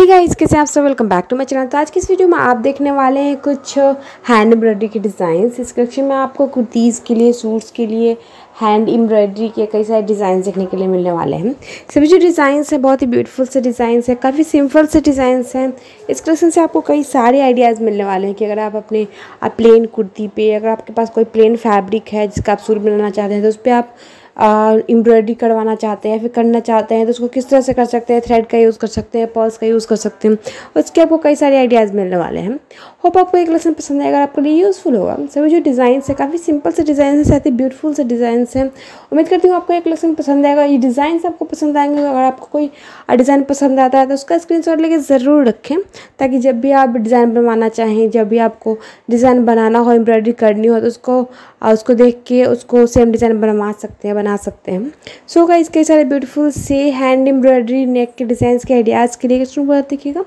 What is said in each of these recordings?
ठीक है इसके साथ आप सब? Welcome back to my channel तो आज की इस वीडियो में आप देखने वाले हैं कुछ हैंड एम्ब्रॉयडरी के डिज़ाइन इस कलेक्शन में आपको कुर्तीज़ के लिए सूट्स के लिए हैंड एम्ब्रॉयडरी के कई सारे डिज़ाइन देखने के लिए मिलने वाले हैं। सभी जो डिज़ाइंस हैं, बहुत ही ब्यूटीफुल से डिज़ाइंस हैं, काफ़ी सिंपल से डिज़ाइंस हैं। इस कलेक्शन से आपको कई सारे आइडियाज़ मिलने वाले हैं कि अगर आप अपने प्लेन कुर्ती पे, अगर आपके पास कोई प्लेन फैब्रिक है जिसका आप सूट बनाना चाहते हैं तो उस पर आप एम्ब्रॉयडरी करवाना चाहते हैं, फिर करना चाहते हैं तो उसको किस तरह से कर सकते हैं थ्रेड का यूज़ कर सकते हैं पर्स का यूज़ कर सकते हैं। उसके आपको कई सारे आइडियाज़ मिलने वाले हैं। होप आपको एक लेसन पसंद आएगा आपके लिए यूज़फुल होगा। सभी जो डिज़ाइन है, काफ़ी सिंपल से डिज़ाइन है, साथ ही ब्यूटीफुल से डिज़ाइन हैं। उम्मीद करती हूँ आपको एक लेसन पसंद आएगा। ये डिज़ाइन आपको पसंद आएँगे। अगर आपको कोई डिज़ाइन पसंद आता है तो उसका स्क्रीन लेके ज़रूर रखें, ताकि जब भी आप डिज़ाइन बनवाना चाहें, जब भी आपको डिज़ाइन बनाना हो एम्ब्रॉयडरी करनी हो तो उसको उसको देख के उसको सेम डिज़ाइन बनवा सकते हैं। बना सकते हैं। सो का इसके सारे ब्यूटीफुल से हैंड एम्ब्रॉयडरी नेक के डिज़ाइन के आइडियाज़ के लिए शुरू देखिएगा।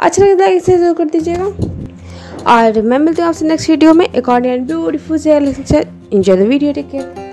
अच्छा लगता है इसे ज़रूर कर दीजिएगा। और मैं मिलती हूँ आपसे नेक्स्ट वीडियो में। और ब्यूटीफुल से enjoy the video take care